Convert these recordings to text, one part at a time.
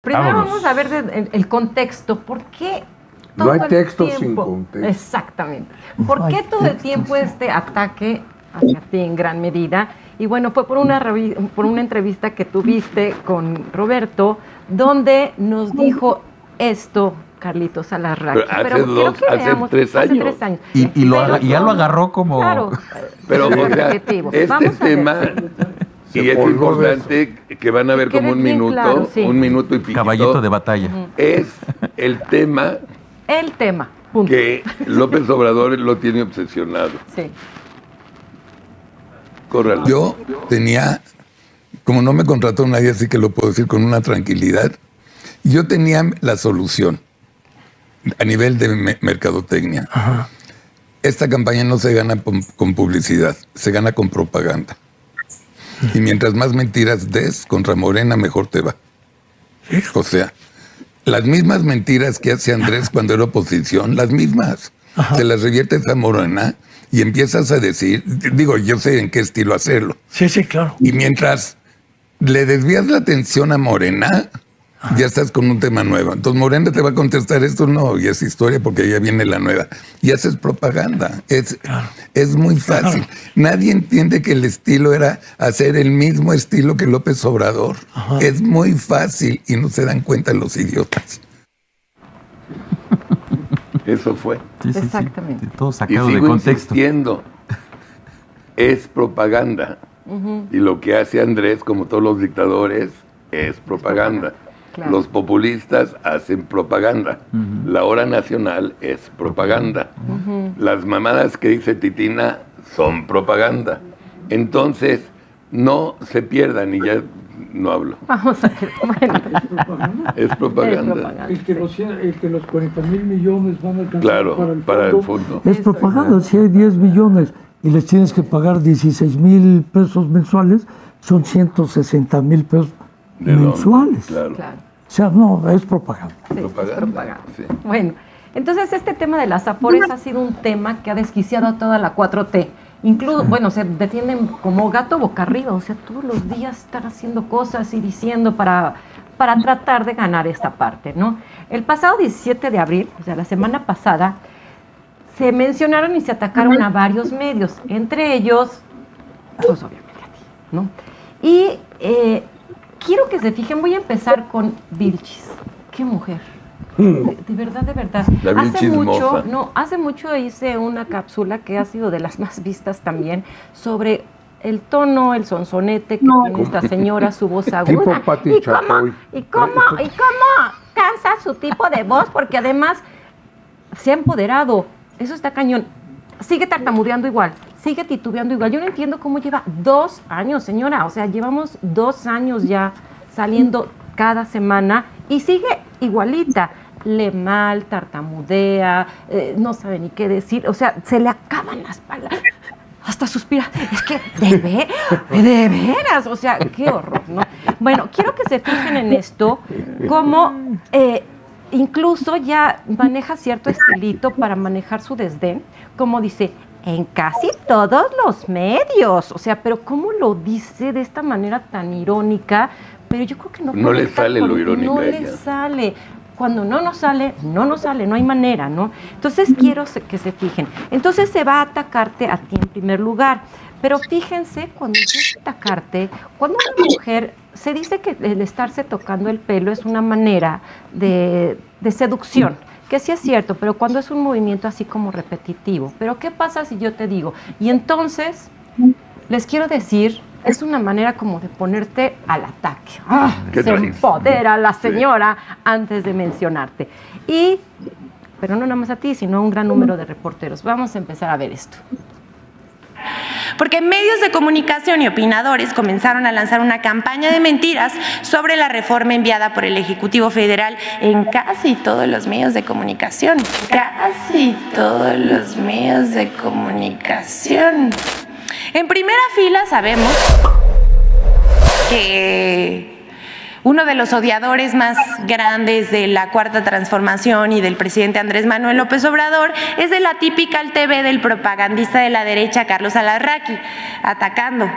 Primero vamos a ver el, contexto. ¿Por qué no hay texto sin contexto. Exactamente. ¿Por qué todo el tiempo este ataque hacia ti en gran medida? Y bueno, fue por una, por una entrevista que tuviste con Roberto, donde nos dijo esto Carlitos Alarraqui. Pero, hace, dos, hace, tres años. Y, lo, ya lo agarró como... Claro. Pero, o sea, este tema... Y es importante que van a ver como un minuto, un minuto y pico. Caballito de batalla. Es el tema... El tema, Que López Obrador lo tiene obsesionado. Sí. Yo tenía, como no me contrató nadie, así que lo puedo decir con una tranquilidad, yo tenía la solución a nivel de mercadotecnia. Esta campaña no se gana con, publicidad, se gana con propaganda. Y mientras más mentiras des contra Morena, mejor te va. O sea, las mismas mentiras que hace Andrés cuando era oposición, las mismas. Se las reviertes a Morena y empiezas a decir, digo, yo sé en qué estilo hacerlo. Sí, sí, claro. Y mientras le desvías la atención a Morena, ya estás con un tema nuevo. Entonces Morena te va a contestar esto, no, y es historia porque ya viene la nueva. Y haces propaganda. Es, es muy fácil. Nadie entiende que el estilo era hacer el mismo estilo que López Obrador. Es muy fácil y no se dan cuenta los idiotas. Eso fue. Exactamente. Todo sacado de contexto. Insistiendo. Es propaganda. Y lo que hace Andrés, como todos los dictadores, es propaganda. Los populistas hacen propaganda. La hora nacional es propaganda. Las mamadas que dice Titina son propaganda. Entonces, no se pierdan y ya no hablo. Vamos a ver. es propaganda. El, que los, el que los 40 mil millones van a alcanzar claro, para el, fondo. Es propaganda. Si hay 10 millones y les tienes que pagar 16 mil pesos mensuales, son 160 mil pesos mensuales. Claro. O sea, no, es propaganda. propaganda. Bueno, entonces este tema de las afores ha sido un tema que ha desquiciado a toda la 4T. Incluso, bueno, se defienden como gato boca arriba, o sea, todos los días están haciendo cosas y diciendo para, para tratar de ganar esta parte, ¿no? El pasado 17 de abril, o sea, la semana pasada, se mencionaron y se atacaron a varios medios, entre ellos, pues obviamente a ti, ¿no? Y eh, quiero que se fijen, voy a empezar con Vilchis. Qué mujer. Mm. De, verdad, de verdad. hace mucho, no, hace mucho hice una cápsula que ha sido de las más vistas también sobre el tono, el sonsonete que tiene esta señora, su voz aguda. ¿Y cómo, y cómo, y cómo cansa su tipo de voz, porque además se ha empoderado. Eso está cañón. Sigue tartamudeando igual sigue titubeando igual. Yo no entiendo cómo lleva dos años, señora. O sea, llevamos dos años ya saliendo cada semana y sigue igualita. Le mal, tartamudea, eh, no sabe ni qué decir. O sea, se le acaban las palabras. Hasta suspira. Es que, ¿de, de veras. O sea, qué horror, ¿no? Bueno, quiero que se fijen en esto, como eh, incluso ya maneja cierto estilito para manejar su desdén, como dice, en casi todos los medios. O sea, pero ¿cómo lo dice de esta manera tan irónica? Pero yo creo que no. No le sale lo irónico. No le sale. Cuando no nos sale, no nos sale, no hay manera, ¿no? Entonces quiero que se fijen. Entonces se va a atacarte a ti en primer lugar. Pero fíjense, cuando empieza a atacarte, cuando una mujer, se dice que el estarse tocando el pelo es una manera de, de seducción que sí es cierto, pero cuando es un movimiento así como repetitivo. Pero ¿qué pasa si yo te digo? Y entonces, les quiero decir, es una manera como de ponerte al ataque. ¡Ah! se empodera la señora antes de mencionarte. Y, pero no nada más a ti, sino a un gran número de reporteros. Vamos a empezar a ver esto. Porque medios de comunicación y opinadores comenzaron a lanzar una campaña de mentiras sobre la reforma enviada por el Ejecutivo Federal en casi todos los medios de comunicación. Casi todos los medios de comunicación. En primera fila sabemos que uno de los odiadores más grandes de la cuarta transformación y del presidente Andrés Manuel López Obrador es de la típica al TV del propagandista de la derecha Carlos Alarraqui, atacando,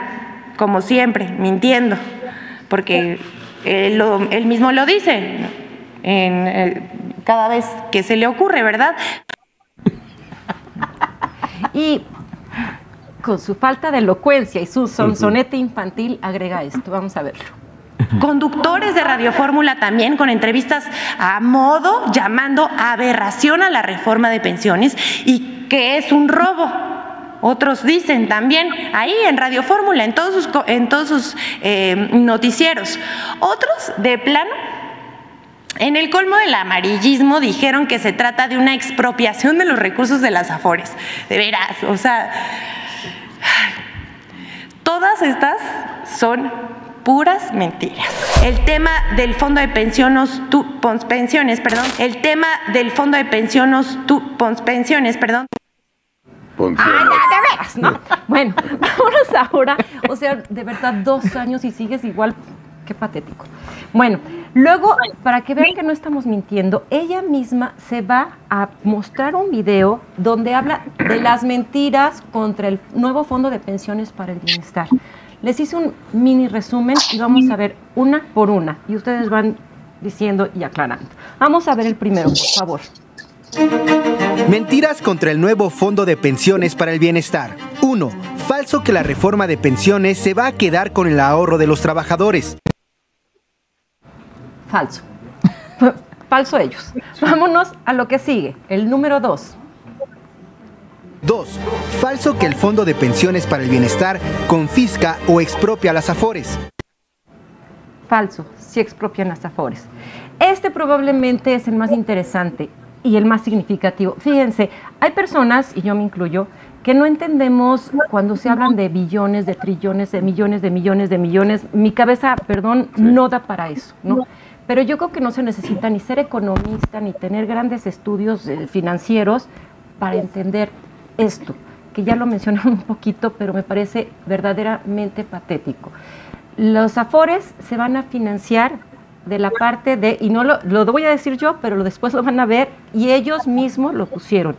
como siempre, mintiendo, porque él, mismo lo dice en, eh, cada vez que se le ocurre, ¿verdad? Y con su falta de elocuencia y su sonsonete infantil agrega esto. Vamos a verlo. Conductores de Radio Fórmula también con entrevistas a modo llamando aberración a la reforma de pensiones y que es un robo. Otros dicen también ahí en Radio Fórmula, en todos sus, en todos sus eh, noticieros. Otros de plano en el colmo del amarillismo dijeron que se trata de una expropiación de los recursos de las Afores. De veras, o sea, todas estas son puras mentiras. El tema del fondo de pensiones, pensiones, perdón, el tema del fondo de pensiones, pensiones, perdón. Ah, de veras, ¿no? bueno, vámonos ahora, o sea, de verdad, dos años y sigues igual, qué patético. Bueno, luego, para que vean que no estamos mintiendo, ella misma se va a mostrar un video donde habla de las mentiras contra el nuevo fondo de pensiones para el bienestar. Les hice un mini resumen y vamos a ver una por una y ustedes van diciendo y aclarando. Vamos a ver el primero, por favor. Mentiras contra el nuevo Fondo de Pensiones para el Bienestar. 1. Falso que la reforma de pensiones se va a quedar con el ahorro de los trabajadores. Falso. Falso ellos. Vámonos a lo que sigue, el número 2. 2. Falso que el Fondo de Pensiones para el Bienestar confisca o expropia las AFORES. Falso, si expropian las AFORES. Este probablemente es el más interesante y el más significativo. Fíjense, hay personas, y yo me incluyo, que no entendemos cuando se hablan de billones, de trillones, de millones, de millones, de millones. Mi cabeza, perdón, no da para eso, ¿no? Pero yo creo que no se necesita ni ser economista ni tener grandes estudios eh, financieros para entender esto, que ya lo mencionaron un poquito, pero me parece verdaderamente patético. Los afores se van a financiar de la parte de, y no lo, lo voy a decir yo, pero después lo van a ver, y ellos mismos lo pusieron,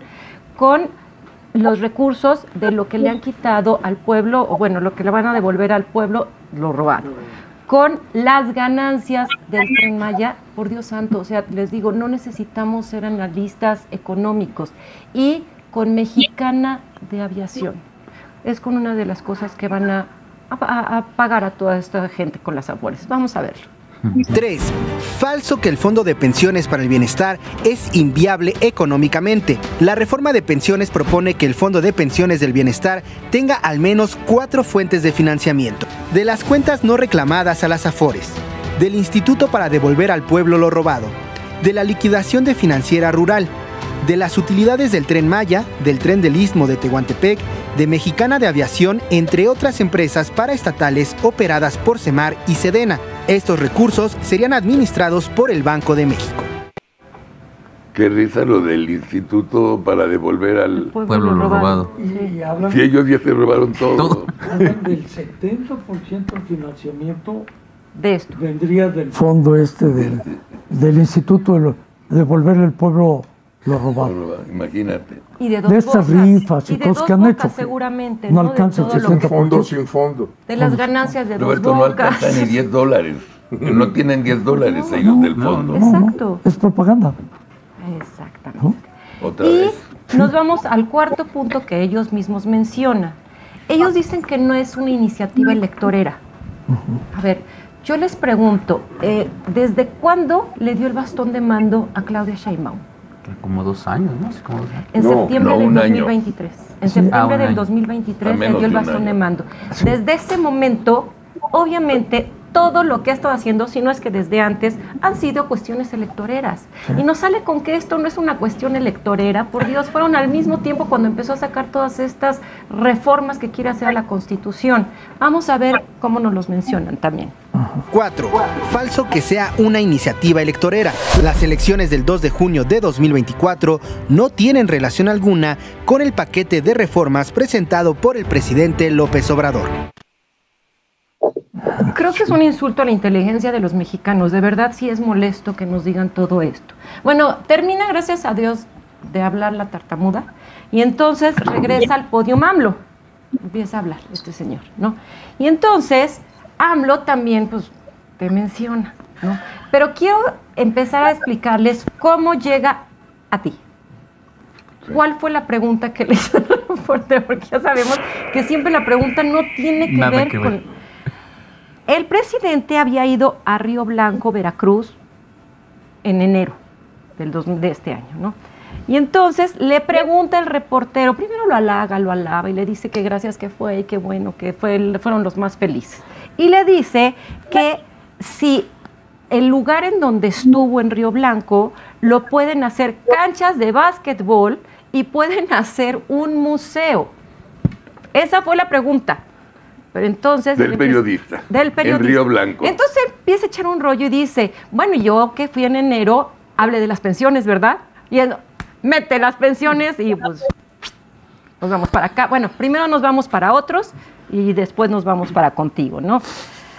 con los recursos de lo que le han quitado al pueblo, o bueno, lo que le van a devolver al pueblo, lo robado. Con las ganancias del Tren Maya, por Dios santo, o sea, les digo, no necesitamos ser analistas económicos. Y con Mexicana de Aviación. Es con una de las cosas que van a, pagar a toda esta gente con las abuelas. Vamos a verlo. 3. Falso que el Fondo de Pensiones para el Bienestar es inviable económicamente. La reforma de pensiones propone que el Fondo de Pensiones del Bienestar tenga al menos cuatro fuentes de financiamiento. De las cuentas no reclamadas a las AFORES, del Instituto para devolver al pueblo lo robado, de la liquidación de financiera rural, de las utilidades del tren Maya, del tren del Istmo de Tehuantepec, de Mexicana de Aviación, entre otras empresas paraestatales operadas por Semar y Sedena. Estos recursos serían administrados por el Banco de México. Qué risa lo del instituto para devolver al pueblo, lo robado. si ellos ya se robaron todo. del 70% del financiamiento de esto. Vendría del fondo este del, del instituto de devolverle al pueblo lo robado. Imagínate. Y de, dos estas rifas y, cosas que han hecho. seguramente. No, alcanza el 60%. Fondo sin fondo. De las ganancias de Roberto, dos no alcanza ni 10 dólares. No tienen 10 dólares ellos del fondo. Exacto. Es propaganda. Exactamente. Otra y nos vamos al cuarto punto que ellos mismos mencionan. Ellos dicen que no es una iniciativa electorera. A ver, yo les pregunto, eh, ¿desde cuándo le dio el bastón de mando a Claudia Sheinbaum? Como dos años, ¿no? En septiembre del 2023. En septiembre del 2023 le dio el bastón de mando. Desde ese momento, obviamente, todo lo que ha estado haciendo, si no es que desde antes, han sido cuestiones electoreras. Y nos sale con que esto no es una cuestión electorera, por Dios, fueron al mismo tiempo cuando empezó a sacar todas estas reformas que quiere hacer a la Constitución. Vamos a ver cómo nos los mencionan también. 4. Falso que sea una iniciativa electorera. Las elecciones del 2 de junio de 2024 no tienen relación alguna con el paquete de reformas presentado por el presidente López Obrador. Creo que es un insulto a la inteligencia de los mexicanos. De verdad sí es molesto que nos digan todo esto. Bueno, termina, gracias a Dios, de hablar la tartamuda y entonces regresa al podio AMLO. Empieza a hablar este señor, ¿no? Y entonces AMLO también, pues, te menciona, ¿no? Pero quiero empezar a explicarles cómo llega a ti. ¿Cuál fue la pregunta que le hizo el reportero? Porque ya sabemos que siempre la pregunta no tiene que ver con... El presidente había ido a Río Blanco, Veracruz, en enero del de este año, ¿no? Y entonces le pregunta el reportero, primero lo halaga, lo alaba y le dice que gracias que fue y que bueno, que fue, fueron los más felices. Y le dice que si el lugar en donde estuvo en Río Blanco lo pueden hacer canchas de básquetbol y pueden hacer un museo. Esa fue la pregunta. Pero entonces... Del periodista. Del periodista. En Río Blanco. Entonces empieza a echar un rollo y dice, bueno, yo que fui en enero, hable de las pensiones, ¿verdad? Y él, mete las pensiones y pues nos vamos para acá. Bueno, primero nos vamos para otros y después nos vamos para contigo, ¿no?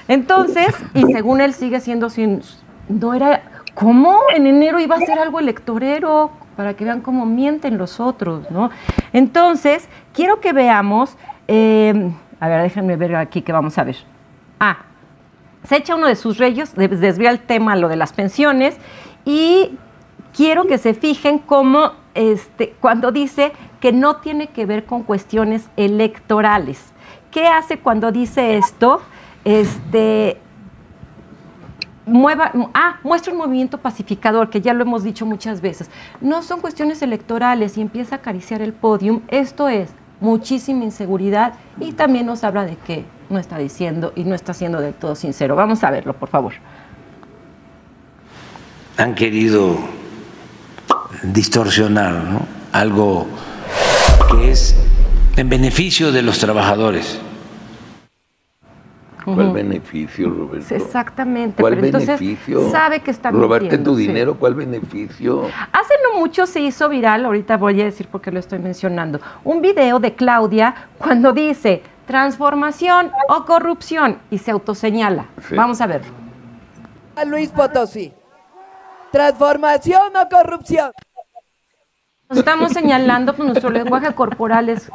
Entonces, y según él sigue siendo sin... No era... ¿Cómo? En enero iba a ser algo electorero para que vean cómo mienten los otros, ¿no? Entonces, quiero que veamos, eh, a ver, déjenme ver aquí que vamos a ver. Ah, se echa uno de sus reyes, desvía el tema, lo de las pensiones, y quiero que se fijen cómo este, cuando dice que no tiene que ver con cuestiones electorales. ¿Qué hace cuando dice esto? Este, mueva, ah, muestra un movimiento pacificador, que ya lo hemos dicho muchas veces. No son cuestiones electorales y empieza a acariciar el podium. Esto es muchísima inseguridad y también nos habla de que no está diciendo y no está siendo del todo sincero. Vamos a verlo, por favor. Han querido distorsionar algo que es en beneficio de los trabajadores ¿Cuál beneficio, Roberto? Exactamente. ¿Cuál beneficio? Sabe que está Robarte tu dinero, ¿cuál beneficio? Hace no mucho se hizo viral, ahorita voy a decir por qué lo estoy mencionando, un video de Claudia cuando dice transformación o corrupción y se autoseñala. Vamos a verlo. Luis Potosí. Transformación o corrupción. Nos estamos señalando, pues nuestro lenguaje corporal es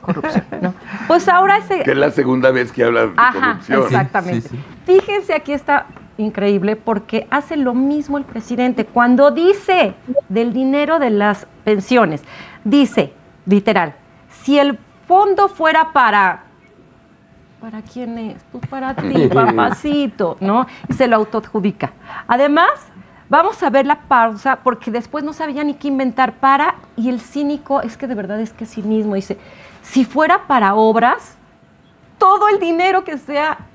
corrupción, ¿no? Pues ahora Que es la segunda vez que hablas de corrupción. Exactamente. Fíjense, aquí está increíble porque hace lo mismo el presidente. Cuando dice del dinero de las pensiones, dice, literal, si el fondo fuera para... ¿Para quién es? Pues para ti, papacito, ¿no? Y se lo autoadjudica. Además, Vamos a ver la pausa porque después no sabía ni qué inventar para y el cínico es que de verdad es que es cinismo. Dice, si fuera para obras, todo el dinero que sea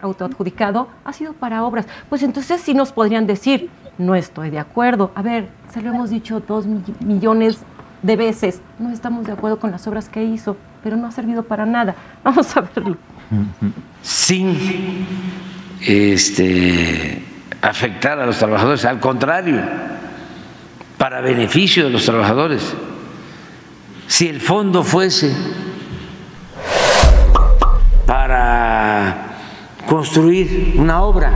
autoadjudicado ha sido para obras. Pues entonces sí nos podrían decir, no estoy de acuerdo. A ver, se lo hemos dicho dos millones de veces, no estamos de acuerdo con las obras que hizo, pero no ha servido para nada. Vamos a verlo. Sin este afectar a los trabajadores, al contrario, para beneficio de los trabajadores. Si el fondo fuese para construir una obra,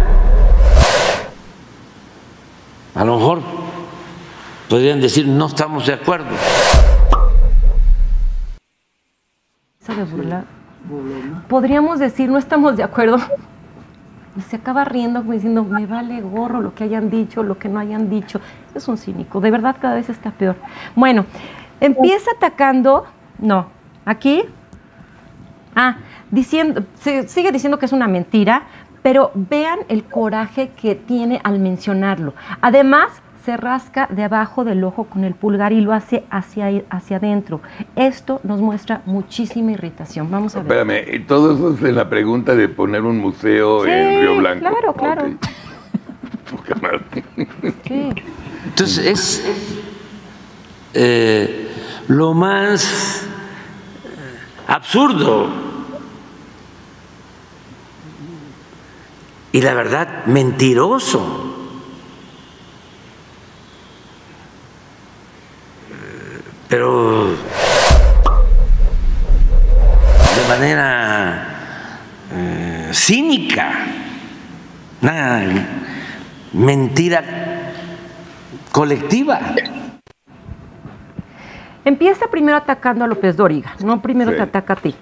a lo mejor podrían decir no estamos de acuerdo. Podríamos decir no estamos de acuerdo y se acaba riendo como diciendo, me vale gorro lo que hayan dicho, lo que no hayan dicho. Es un cínico, de verdad cada vez está peor. Bueno, empieza atacando, no, aquí, ah, diciendo, sigue diciendo que es una mentira, pero vean el coraje que tiene al mencionarlo. Además, se rasca de abajo del ojo con el pulgar y lo hace hacia, hacia adentro. Esto nos muestra muchísima irritación. Vamos a ver. Espérame, todo eso es en la pregunta de poner un museo en Río Blanco. Claro, claro. sí. Entonces es eh, lo más absurdo y la verdad mentiroso pero de manera eh, cínica, mentira colectiva. Empieza primero atacando a López Dóriga, no primero te ataca a ti.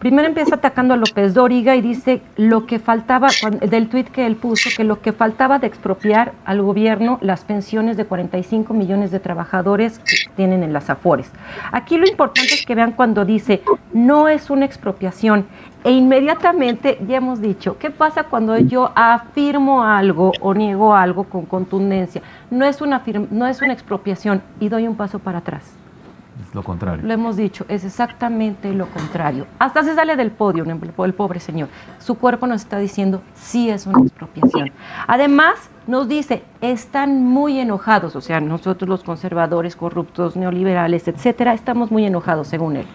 Primero empieza atacando a López Dóriga y dice lo que faltaba, del tuit que él puso, que lo que faltaba de expropiar al gobierno las pensiones de 45 millones de trabajadores que tienen en las Afores. Aquí lo importante es que vean cuando dice no es una expropiación e inmediatamente ya hemos dicho, ¿qué pasa cuando yo afirmo algo o niego algo con contundencia? No es una, no es una expropiación y doy un paso para atrás lo contrario. Lo hemos dicho, es exactamente lo contrario. Hasta se sale del podio el pobre señor. Su cuerpo nos está diciendo, sí es una expropiación. Además, nos dice, están muy enojados, o sea, nosotros los conservadores, corruptos, neoliberales, etcétera, estamos muy enojados, según él.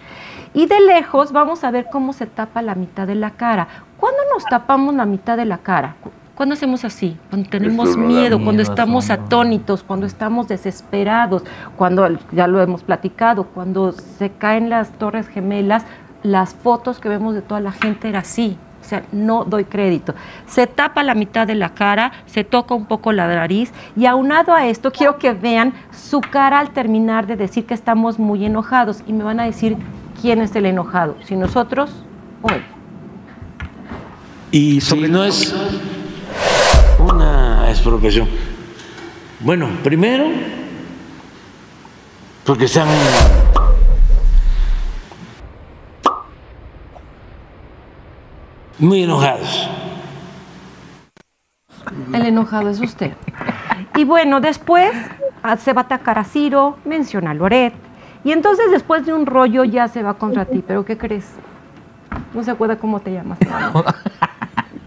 Y de lejos vamos a ver cómo se tapa la mitad de la cara. ¿Cuándo nos tapamos la mitad de la cara? ¿Cuándo hacemos así? Cuando tenemos miedo, cuando estamos atónitos, cuando estamos desesperados, cuando, ya lo hemos platicado, cuando se caen las torres gemelas, las fotos que vemos de toda la gente era así. O sea, no doy crédito. Se tapa la mitad de la cara, se toca un poco la nariz y aunado a esto quiero que vean su cara al terminar de decir que estamos muy enojados y me van a decir quién es el enojado, si nosotros o él. Y sobre no es una expropiación? Bueno, primero, porque están muy enojados. El enojado es usted. Y bueno, después ah, se va a atacar a Ciro, menciona a Loret, y entonces después de un rollo ya se va contra ti. ¿Pero qué crees? No se acuerda cómo te llamas.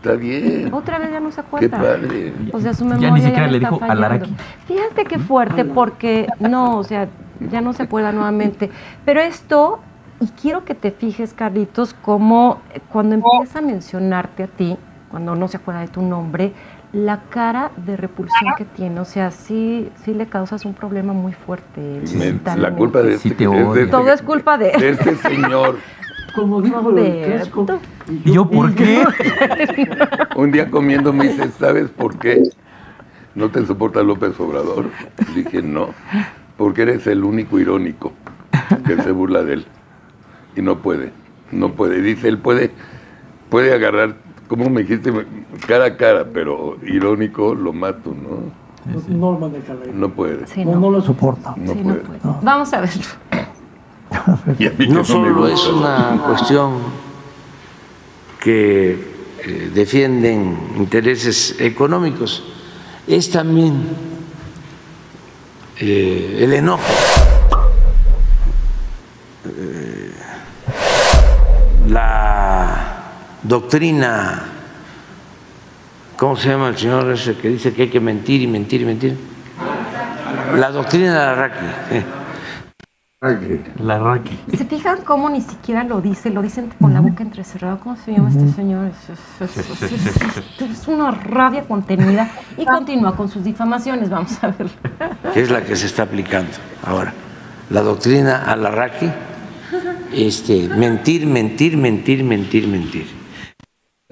Está bien. Otra vez ya no se acuerda. Qué padre. O sea, su memoria ya ni siquiera ya le dijo Alaraki. Fíjate qué fuerte, porque no, o sea, ya no se acuerda nuevamente. Pero esto, y quiero que te fijes, Carlitos, como cuando empieza a mencionarte a ti, cuando no se acuerda de tu nombre, la cara de repulsión que tiene, o sea, sí, sí le causas un problema muy fuerte. la culpa de este, Todo es culpa de, de este señor. Como dijo ¿Y yo por qué? Un día comiendo me dice, ¿sabes por qué no te soporta López Obrador? Dije, no, porque eres el único irónico que se burla de él. Y no puede, no puede. Dice, él puede, puede agarrar, como me dijiste, cara a cara, pero irónico lo mato, ¿no? No lo maneja No puede. no, lo soporta. No, puede. Vamos a verlo. No solo es una cuestión que eh, defienden intereses económicos, es también eh, el enojo. Eh, la doctrina, ¿cómo se llama el señor ese que dice que hay que mentir y mentir y mentir? La doctrina de la la Raki. ¿Se fijan cómo ni siquiera lo dice? Lo dicen con la boca entrecerrada. ¿Cómo se llama este señor? Es, una rabia contenida y continúa con sus difamaciones. Vamos a ver. ¿Qué es la que se está aplicando ahora? La doctrina a la Raki. Este, mentir, mentir, mentir, mentir, mentir.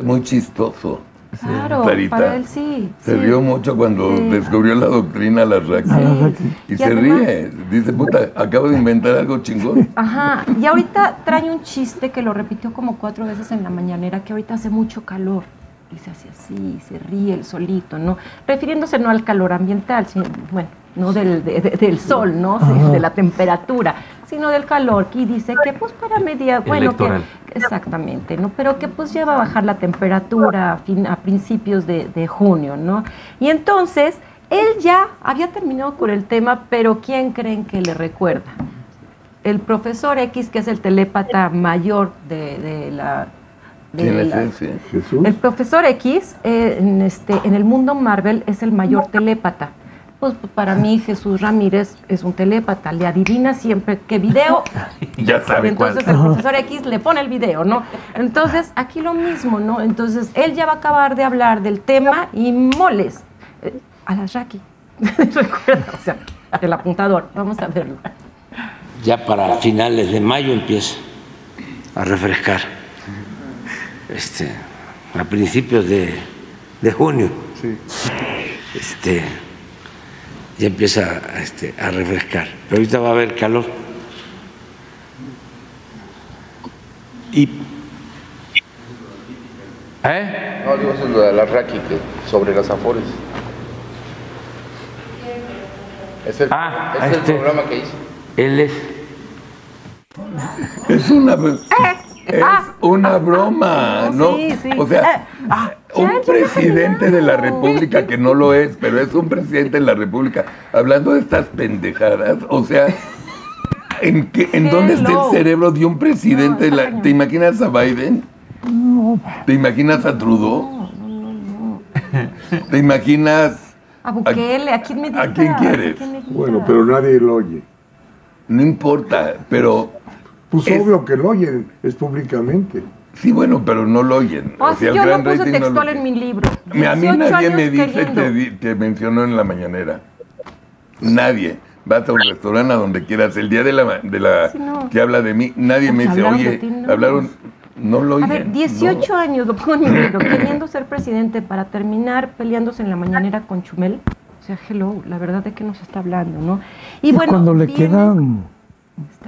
Muy chistoso. Claro, para él sí. Se rió mucho cuando descubrió la doctrina Larraqui. Y, se ríe. Dice, puta, acabo de inventar algo chingón. Ajá. Y ahorita trae un chiste que lo repitió como cuatro veces en la mañanera, que ahorita hace mucho calor. Y se hace así, se ríe el solito, ¿no? Refiriéndose no al calor ambiental, sino, bueno, no del, del sol, ¿no? de la temperatura, sino del calor. Y dice que pues para media, bueno, que, exactamente, ¿no? Pero que pues ya va a bajar la temperatura a, fin, a principios de, de, junio, ¿no? Y entonces, él ya había terminado con el tema, pero ¿quién creen que le recuerda? El profesor X, que es el telépata mayor de, de la... De la, Jesús. El profesor X eh, en, este, en el mundo Marvel es el mayor telépata pues para mí Jesús Ramírez es un telépata, le adivina siempre qué video. ya sabe Entonces el profesor X le pone el video, ¿no? Entonces aquí lo mismo, ¿no? Entonces él ya va a acabar de hablar del tema y moles eh, a la Jackie. Recuerda, o sea, el apuntador. Vamos a verlo. Ya para finales de mayo empieza a refrescar. Este, a principios de, de junio. Sí. Este, ya empieza este, a refrescar. Pero ahorita va a haber calor. Y ¿Eh? No, digo, eso es lo de la Raki, que sobre las afores. Es el, ah, es el este, programa que hizo. Él es. Es una. Es ah. una broma, ¿no? Sí, sí. O sea, eh, ah, un presidente de la República que no lo es, pero es un presidente de la República, hablando de estas pendejadas, o sea, ¿en, qué, en dónde está el cerebro de un presidente? la, ¿Te imaginas a Biden? ¿Te imaginas a Trudeau? ¿Te imaginas a Bukele? ¿A quién me ¿A quién quieres? Bueno, pero nadie lo oye. No importa, pero pues obvio que lo oyen, es públicamente. Sí, bueno, pero no lo oyen. o sea, yo lo puse textual en mi libro. A mí nadie me dice que te, mencionó en la mañanera. Nadie. Vas a un restaurante a donde quieras. El día de la, de la que habla de mí, nadie me dice, oye, hablaron, no lo oyen. A ver, 18 años, lo pongo en mi libro, queriendo ser presidente para terminar peleándose en la mañanera con Chumel. O sea, hello, la verdad es que nos está hablando, ¿no? Y, bueno, cuando le quedan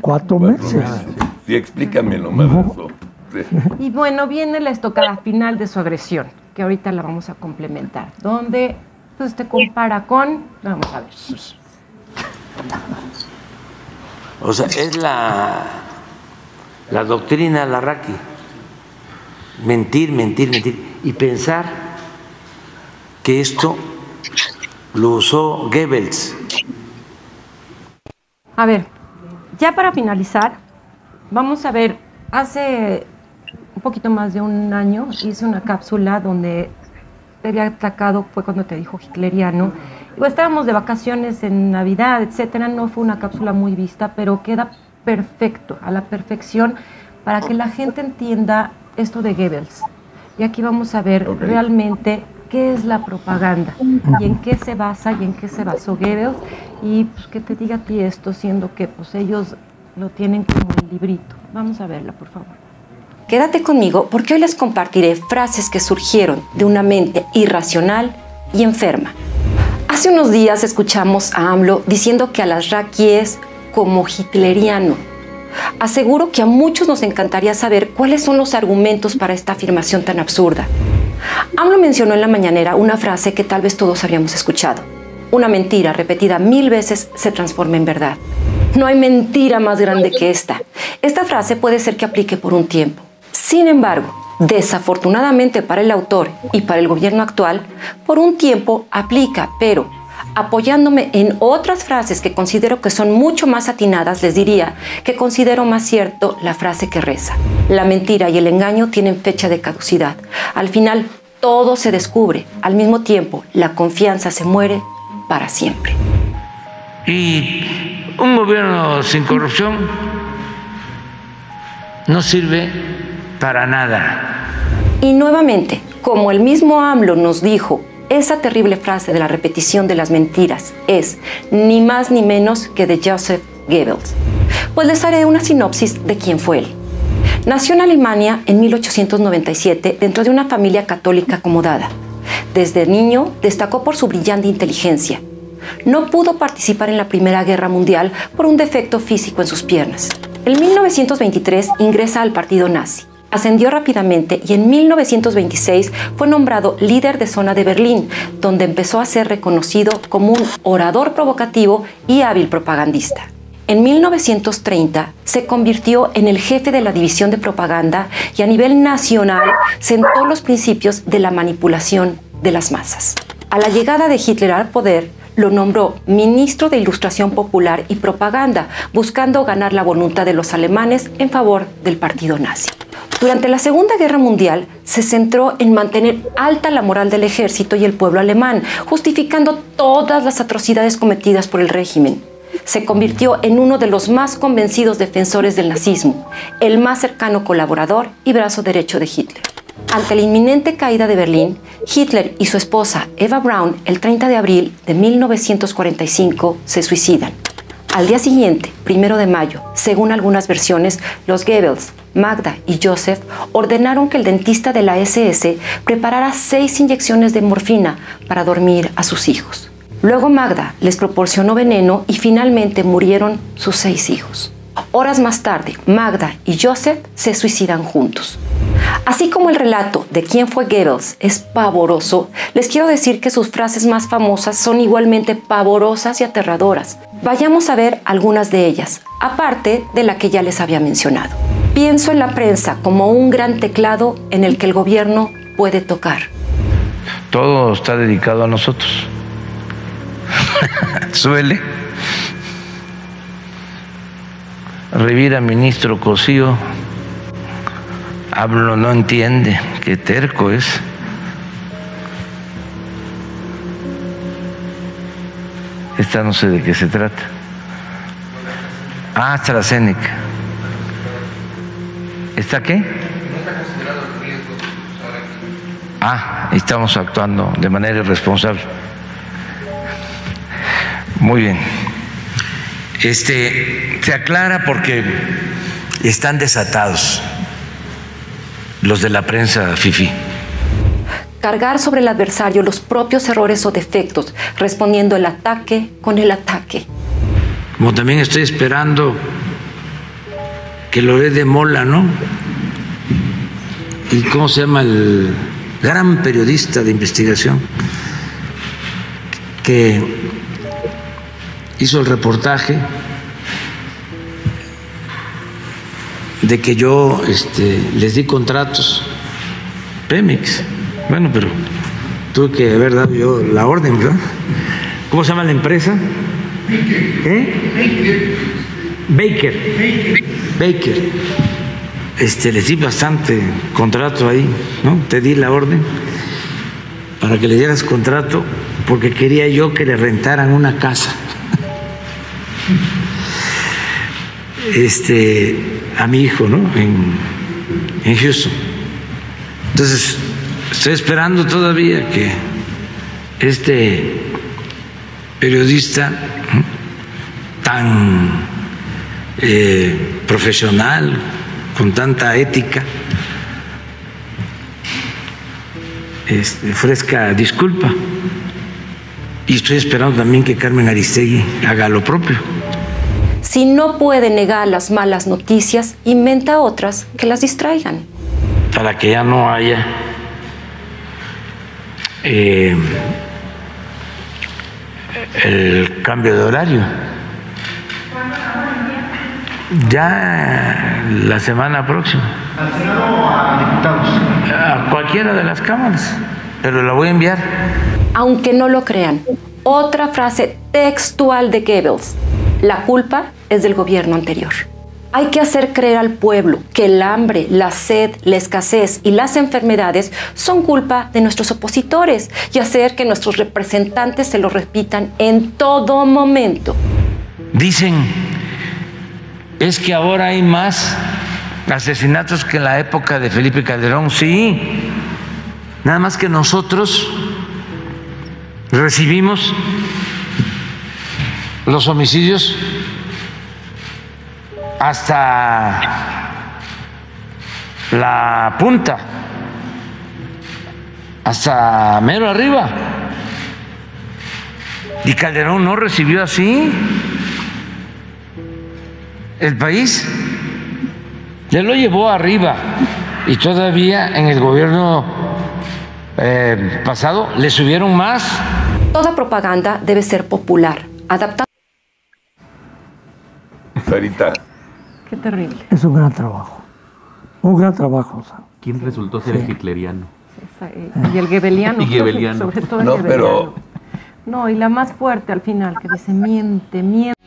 Cuatro meses. Sí, explícamelo más eso. Y bueno, viene la estocada final de su agresión, que ahorita la vamos a complementar, donde pues te compara con, vamos a ver. O sea, es la, la doctrina Larraqui. Mentir, mentir, mentir. Y pensar que esto lo usó Goebbels. A ver, ya para finalizar, vamos a ver, hace un poquito más de un año hice una cápsula donde te había atacado, fue cuando te dijo hitleriano. Y estábamos de vacaciones en Navidad, etcétera. No fue una cápsula muy vista, pero queda perfecto, a la perfección, para que la gente entienda esto de Goebbels. Y aquí vamos a ver realmente qué es la propaganda y en qué se basa y en qué se basó Goebbels y pues, que te diga a ti esto siendo que pues ellos lo tienen como un librito. Vamos a verla, por favor. Quédate conmigo porque hoy les compartiré frases que surgieron de una mente irracional y enferma. Hace unos días escuchamos a AMLO diciendo que Alasraqui es como hitleriano. Aseguro que a muchos nos encantaría saber cuáles son los argumentos para esta afirmación tan absurda. AMLO mencionó en la mañanera una frase que tal vez todos habíamos escuchado. Una mentira repetida mil veces se transforma en verdad. No hay mentira más grande que esta. Esta frase puede ser que aplique por un tiempo. Sin embargo, desafortunadamente para el autor y para el gobierno actual, por un tiempo aplica, pero apoyándome en otras frases que considero que son mucho más atinadas, les diría que considero más cierto la frase que reza. La mentira y el engaño tienen fecha de caducidad. Al final, todo se descubre. Al mismo tiempo, la confianza se muere para siempre. Y un gobierno sin corrupción no sirve para nada. Y nuevamente, como el mismo AMLO nos dijo esa terrible frase de la repetición de las mentiras es ni más ni menos que de Joseph Goebbels. Pues les haré una sinopsis de quién fue él. Nació en Alemania en 1897 dentro de una familia católica acomodada. Desde niño destacó por su brillante inteligencia. No pudo participar en la Primera Guerra Mundial por un defecto físico en sus piernas. En 1923 ingresa al partido nazi ascendió rápidamente y en 1926 fue nombrado líder de zona de Berlín, donde empezó a ser reconocido como un orador provocativo y hábil propagandista. En 1930 se convirtió en el jefe de la división de propaganda y a nivel nacional sentó los principios de la manipulación de las masas. A la llegada de Hitler al poder, lo nombró ministro de Ilustración Popular y Propaganda, buscando ganar la voluntad de los alemanes en favor del partido nazi. Durante la Segunda Guerra Mundial se centró en mantener alta la moral del ejército y el pueblo alemán, justificando todas las atrocidades cometidas por el régimen. Se convirtió en uno de los más convencidos defensores del nazismo, el más cercano colaborador y brazo derecho de Hitler. Ante la inminente caída de Berlín, Hitler y su esposa Eva Braun el 30 de abril de 1945 se suicidan. Al día siguiente, primero de mayo, según algunas versiones, los Goebbels, Magda y Joseph ordenaron que el dentista de la SS preparara seis inyecciones de morfina para dormir a sus hijos. Luego Magda les proporcionó veneno y finalmente murieron sus seis hijos. Horas más tarde, Magda y Joseph se suicidan juntos. Así como el relato de quién fue Goebbels es pavoroso, les quiero decir que sus frases más famosas son igualmente pavorosas y aterradoras. Vayamos a ver algunas de ellas, aparte de la que ya les había mencionado. Pienso en la prensa como un gran teclado en el que el gobierno puede tocar. Todo está dedicado a nosotros. Suele. Revira ministro Cosío hablo no entiende, qué terco es. Esta no sé de qué se trata. Ah, AstraZeneca. ¿Está qué? Ah, estamos actuando de manera irresponsable. Muy bien. Este se aclara porque están desatados los de la prensa FIFI. Cargar sobre el adversario los propios errores o defectos, respondiendo el ataque con el ataque. Como también estoy esperando que lo de Mola, ¿no? ¿Y cómo se llama el gran periodista de investigación que hizo el reportaje de que yo este, les di contratos, Pemex. Bueno, pero tuve que haber dado yo la orden, ¿verdad? ¿Cómo se llama la empresa? ¿Eh? Baker. Baker. Este, les di bastante contrato ahí, ¿no? Te di la orden para que le dieras contrato porque quería yo que le rentaran una casa. Este, a mi hijo, ¿no? En, en Houston. Entonces, estoy esperando todavía que este periodista tan eh, profesional, con tanta ética, este, ofrezca disculpa. Y estoy esperando también que Carmen Aristegui haga lo propio. Si no puede negar las malas noticias, inventa otras que las distraigan. Para que ya no haya eh, el cambio de horario. Ya la semana próxima. ¿Al Senado o a diputados? A cualquiera de las cámaras, pero la voy a enviar. Aunque no lo crean, otra frase textual de Goebbels. La culpa es del gobierno anterior. Hay que hacer creer al pueblo que el hambre, la sed, la escasez y las enfermedades son culpa de nuestros opositores y hacer que nuestros representantes se lo repitan en todo momento. Dicen, es que ahora hay más asesinatos que en la época de Felipe Calderón. Sí, nada más que nosotros recibimos los homicidios hasta la punta, hasta mero arriba. Y Calderón no recibió así el país. Ya lo llevó arriba y todavía en el gobierno eh, pasado le subieron más. Toda propaganda debe ser popular, adaptada. Sarita, Qué terrible. Es un gran trabajo. Un gran trabajo. ¿Quién resultó ser el hitleriano? y el gebeliano. y gebeliano. Sobre todo el no, Pero... No, y la más fuerte al final, que dice miente, miente.